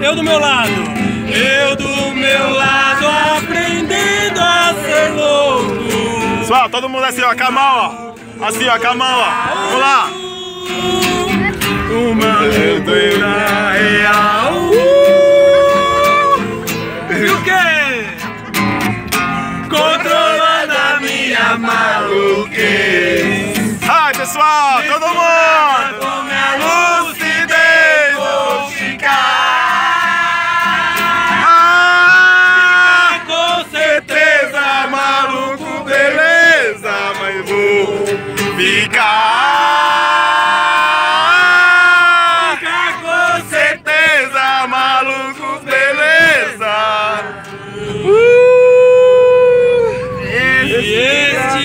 Eu do meu lado. Eu do meu lado aprendendo a ser louco. Pessoal, todo mundo assim, ó, com a mão, ó. Assim, ó, com a mão, ó. Vamos lá. Uma aventura real. E o quê? Controlando a minha maluquez. Ai, pessoal, todo mundo. ficar. Fica com certeza, maluco, beleza. Uh, esse, esse